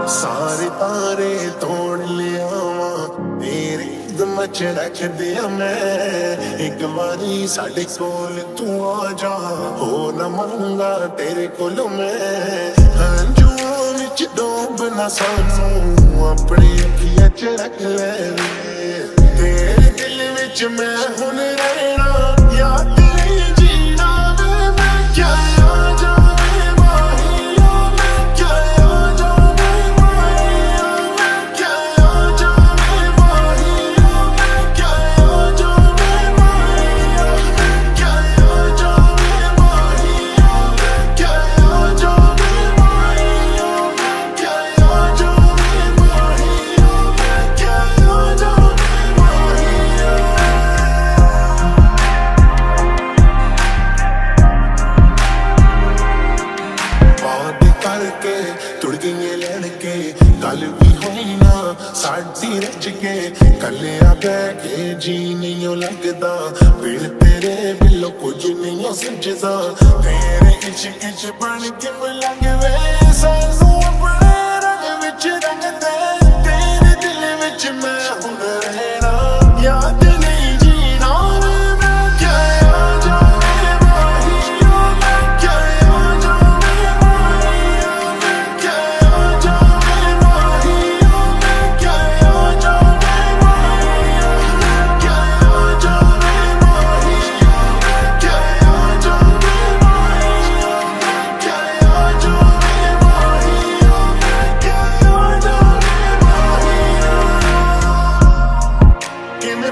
ਸਾਰੇ ਤਾਰੇ ਤੋੜ ਲਿਆਵਾਂ। ਤੇਰੇ ਦਮ ਚ ਰੱਖ ਦਿਆਂ ਮੈਂ ਇੱਕ ਵਾਰੀ ਸਾਡੇ ਕੋਲ ਤੂੰ ਆ ਜਾ। ਹੋ ਨਾ ਮੰਗਾ ਤੇਰੇ ਕੋਲ ਮੈਂ। ਹੰਝੂਆਂ ਵਿੱਚ ਡੋਬ ਨਾ ਸਾਨੂੰ ਆਪਣੇ ਅੱਖੀਆਂ ਚ ਰੱਖ ਲੈ ਵੇ। ਤੇਰੇ ਦਿਲ ਵਿੱਚ ਮੈਂ ਹੁਣ ਕੱਲ ਵੀ ਹੋਈ ਨਾ ਸਾਡੀ ਰਜ ਕੇ ਕੱਲਿਆ ਬਹਿ ਕੇ ਜੀ ਨਹੀਂ ਲੱਗਦਾ। ਬਿਨ ਤੇਰੇ ਬਿਲੋ ਕੁਝ ਨਹੀਂ ਓ ਸਮਝਦਾ ਤੇਰੇ ਇਚ ਇਚ ਬਣ ਕੇ ਮਲੰਗ ਵੇ ਸਾਜ਼